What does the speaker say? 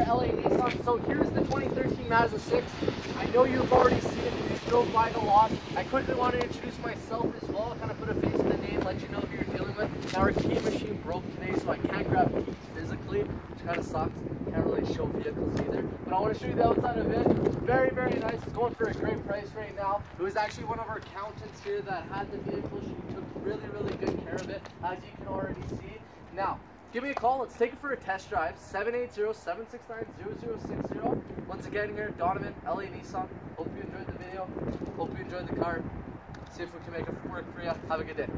LA Nissan. So here's the 2013 Mazda 6. I know you've already seen it you drove by the lot. I quickly want to introduce myself as well, kind of put a face to the name, let you know who you're dealing with. Now our key machine broke today, so I can't grab keys physically, which kind of sucks. Can't really show vehicles either. But I want to show you the outside of it. Very, very nice. It's going for a great price right now. It was actually one of our accountants here that had the vehicle. She took really, really good care of it, as you can already see. Now, give me a call. Let's take it for a test drive. 780-769-0060. Once again here, Donovan, LA Nissan. Hope you enjoyed the video. Hope you enjoyed the car. See if we can make it work for you. Have a good day.